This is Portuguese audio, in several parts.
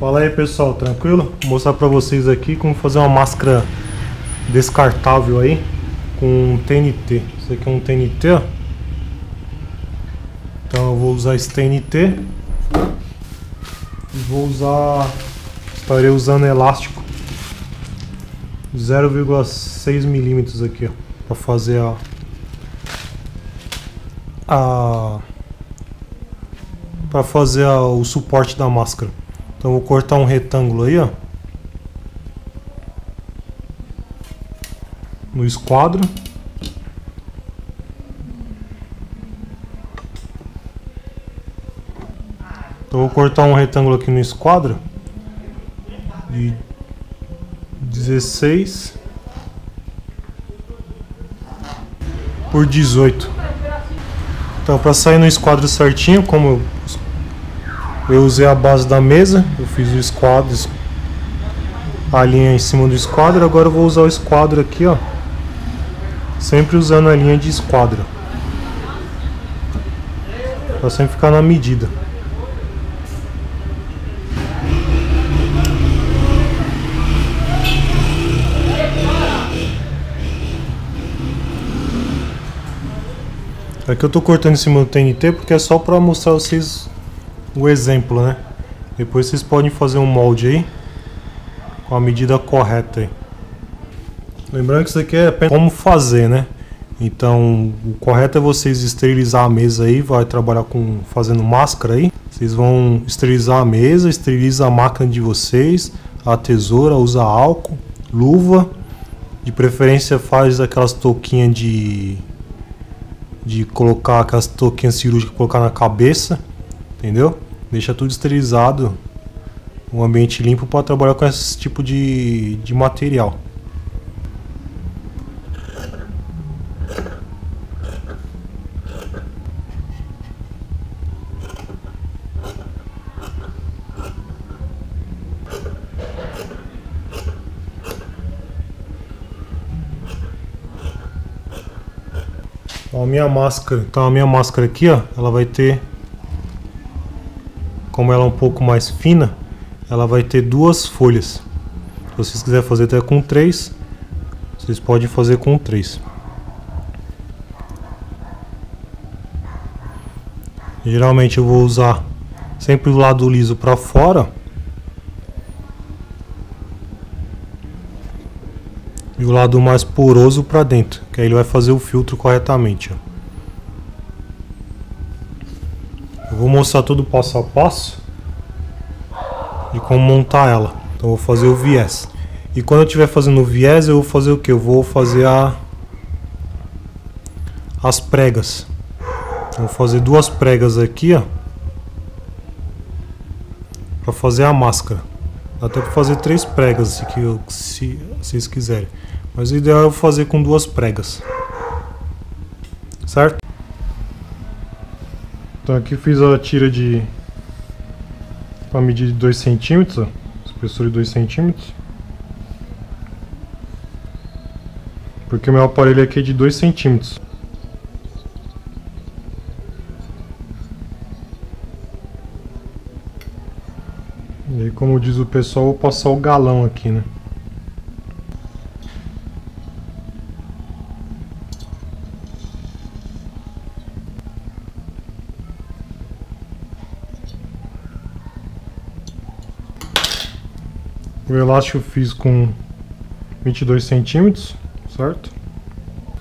Fala aí pessoal, tranquilo? Vou mostrar pra vocês aqui como fazer uma máscara descartável aí com TNT. Isso aqui é um TNT, ó. Então eu vou usar esse TNT e vou usar, estarei usando elástico 0,6 milímetros aqui, ó, para fazer a a para fazer a, o suporte da máscara. Então vou cortar um retângulo aí, ó. No esquadro. Então vou cortar um retângulo aqui no esquadro de 16 por 18. Então para sair no esquadro certinho, como eu usei a base da mesa, eu fiz o esquadro, a linha em cima do esquadro, agora eu vou usar o esquadro aqui, ó. Sempre usando a linha de esquadro. Pra sempre ficar na medida. Aqui eu tô cortando em cima do TNT porque é só para mostrar vocês o exemplo, né? Depois vocês podem fazer um molde aí com a medida correta aí. Lembrando que isso aqui é como fazer, né? Então, o correto é vocês esterilizar a mesa aí, vai trabalhar com fazendo máscara aí. Vocês vão esterilizar a mesa, esteriliza a máquina de vocês, a tesoura, usa álcool, luva, de preferência faz aquelas touquinhas de de colocar aquelas touquinhas cirúrgicas colocar na cabeça entendeu? Deixa tudo esterilizado, um ambiente limpo para trabalhar com esse tipo de, de material. Então a minha máscara, então a minha máscara aqui, ó, ela vai ter como ela é um pouco mais fina, ela vai ter duas folhas. Se vocês quiserem fazer até com três, vocês podem fazer com três. Geralmente eu vou usar sempre o lado liso para fora. E o lado mais poroso para dentro, que aí ele vai fazer o filtro corretamente. Ó. vou mostrar todo o passo a passo de como montar ela. Então vou fazer o viés. E quando eu estiver fazendo o viés, eu vou fazer o que? Eu vou fazer a as pregas. Vou fazer duas pregas aqui, ó. Para fazer a máscara. Dá até para fazer três pregas se, se vocês quiserem. Mas o ideal é fazer com duas pregas. Certo? Então aqui fiz a tira de para medir de 2 centímetros, espessura de 2 centímetros. Porque o meu aparelho aqui é de 2 centímetros. E aí, como diz o pessoal, vou passar o galão aqui, né? O elástico eu fiz com 22 centímetros, certo?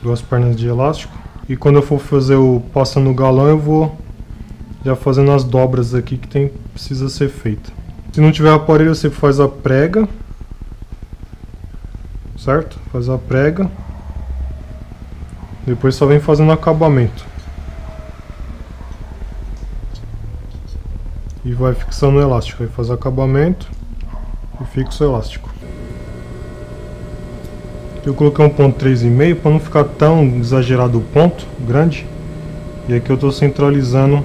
Duas pernas de elástico. E quando eu for fazer o passando o galão, eu vou já fazendo as dobras aqui que tem precisa ser feita. Se não tiver aparelho, você faz a prega, certo? Faz a prega. Depois só vem fazendo acabamento. E vai fixando o elástico. Aí faz acabamento fixo elástico. Eu coloquei um ponto 3,5 para não ficar tão exagerado o ponto grande. E aqui eu estou centralizando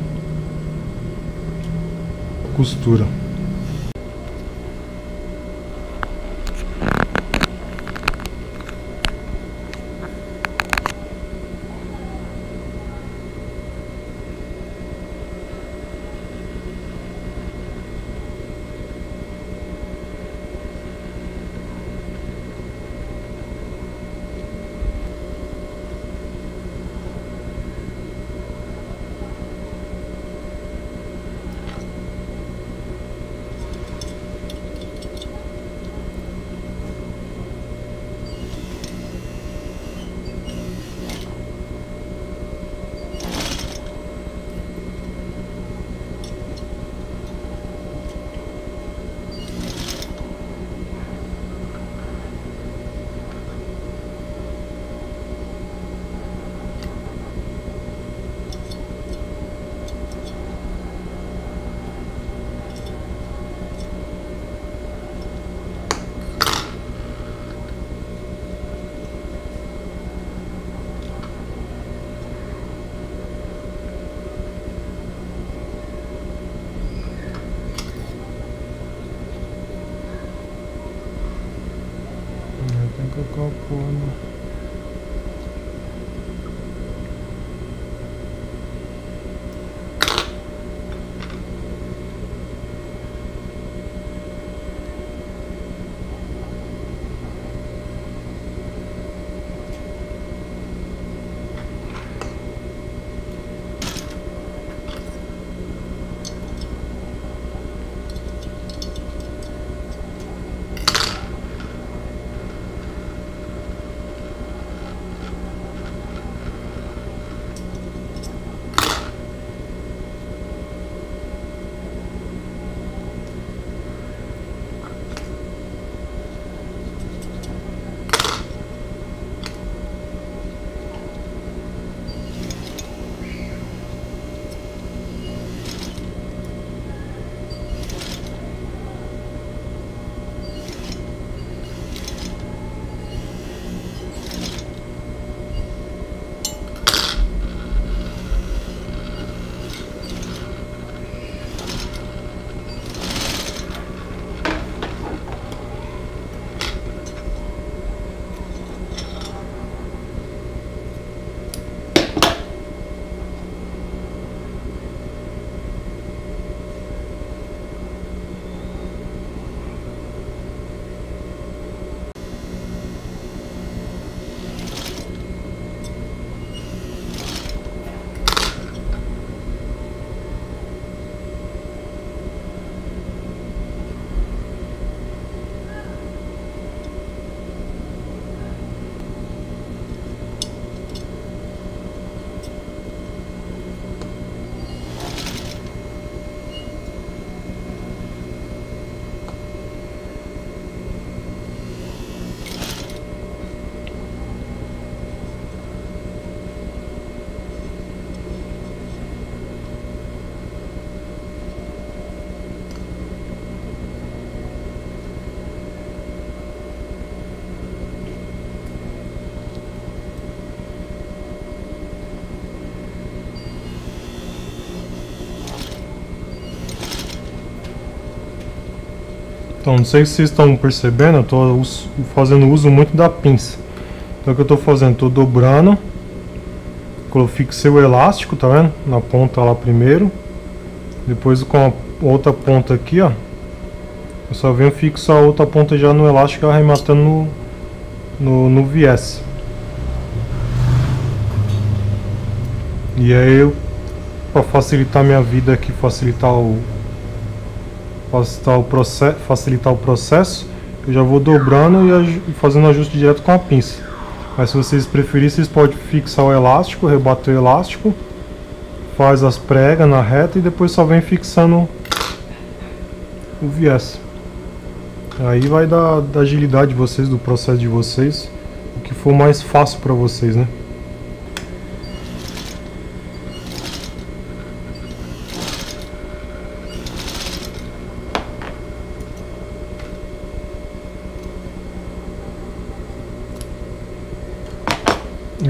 a costura. Então, não sei se vocês estão percebendo, eu estou fazendo uso muito da pinça. Então, o que eu estou fazendo? Estou dobrando. Eu fixei o elástico, tá vendo? Na ponta lá primeiro. Depois com a outra ponta aqui, ó. Eu só venho fixar a outra ponta já no elástico, arrematando no, no, no viés. E aí, para facilitar minha vida aqui, facilitar o, facilitar o, processo, facilitar o processo, eu já vou dobrando e fazendo ajuste direto com a pinça. Mas se vocês preferirem, vocês podem fixar o elástico, rebater o elástico, faz as pregas na reta e depois só vem fixando o viés. Aí vai da, da agilidade de vocês, do processo de vocês, o que for mais fácil para vocês, né?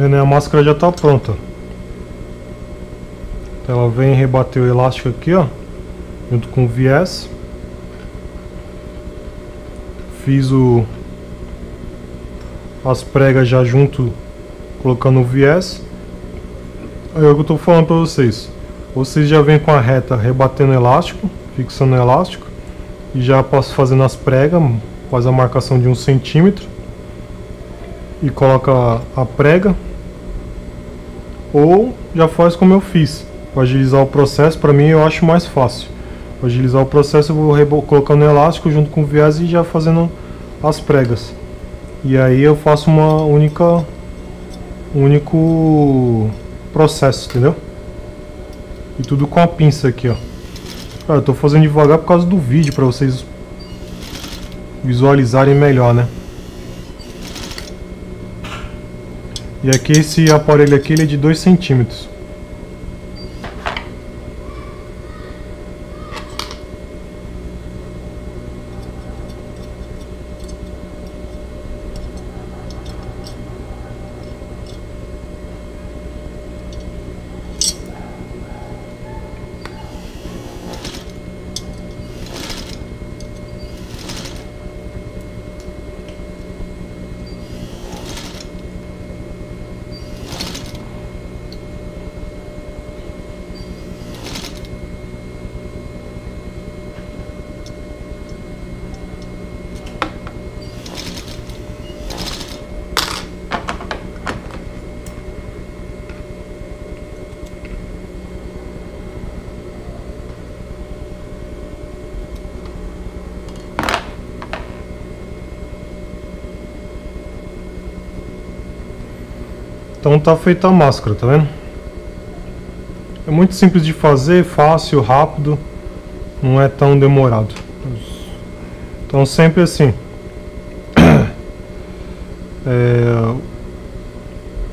A máscara já está pronta. Ela vem rebater o elástico aqui, ó, junto com o viés. Fiz o as pregas já junto, colocando o viés. Aí é o que eu estou falando para vocês. Vocês já vem com a reta rebatendo o elástico, fixando o elástico e já posso fazendo as pregas, faz a marcação de um centímetro e coloca a prega ou já faz como eu fiz. Para agilizar o processo, para mim eu acho mais fácil. Para agilizar o processo eu vou colocando elástico junto com o viés e já fazendo as pregas. E aí eu faço uma única único processo, entendeu? E tudo com a pinça aqui, ó. Cara, eu tô fazendo devagar por causa do vídeo para vocês visualizarem melhor, né? E aqui esse aparelho aqui ele é de 2 centímetros. Então tá feita a máscara, tá vendo? É muito simples de fazer, fácil, rápido, não é tão demorado. Então sempre assim. É,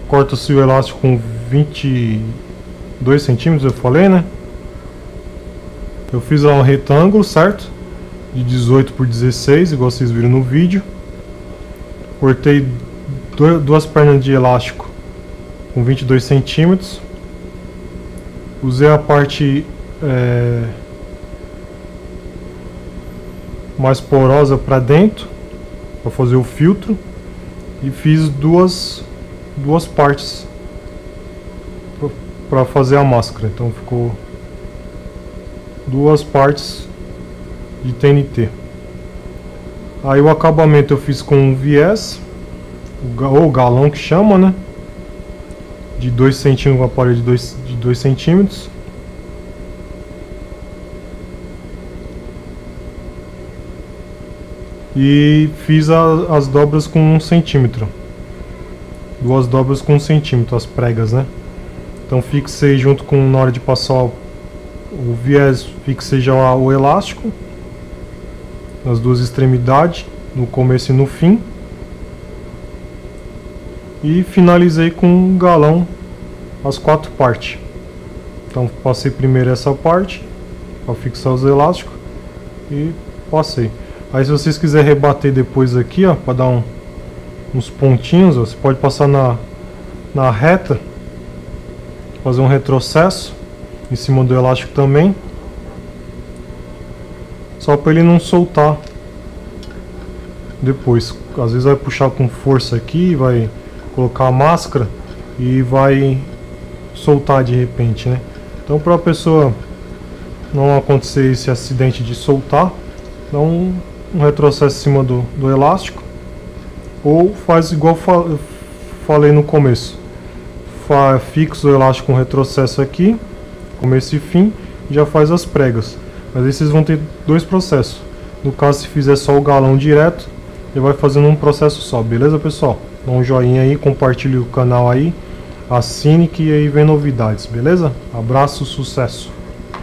Corta-se o elástico com 22 centímetros, eu falei, né? Eu fiz um retângulo, certo? De 18 por 16, igual vocês viram no vídeo. Cortei duas pernas de elástico com 22 centímetros. Usei a parte é, mais porosa para dentro para fazer o filtro e fiz duas duas partes para fazer a máscara. Então ficou duas partes de TNT. Aí o acabamento eu fiz com viés, ou galão que chama, né? De 2 centímetros, uma parede de 2 de dois centímetros. E fiz a, as dobras com 1 um centímetro. Duas dobras com 1 um centímetro, as pregas, né? Então fixei junto com, na hora de passar o, viés, fixei já o elástico nas duas extremidades, no começo e no fim. E finalizei com um galão as quatro partes. Então passei primeiro essa parte para fixar os elásticos e passei. Aí se vocês quiserem rebater depois aqui, ó, para dar um, uns pontinhos, ó, você pode passar na, na reta, fazer um retrocesso em cima do elástico também só para ele não soltar depois. Às vezes vai puxar com força aqui, vai colocar a máscara e vai soltar de repente, né? Então para a pessoa não acontecer esse acidente de soltar, dá um, um retrocesso em cima do, do elástico ou faz igual fa falei no começo. Fa fixa o elástico com retrocesso aqui, começo e fim, já faz as pregas. Mas aí vocês vão ter dois processos. No caso, se fizer só o galão direto, ele vai fazendo um processo só, beleza pessoal? Dá um joinha aí, compartilhe o canal aí, assine que aí vem novidades, beleza? Abraço, sucesso!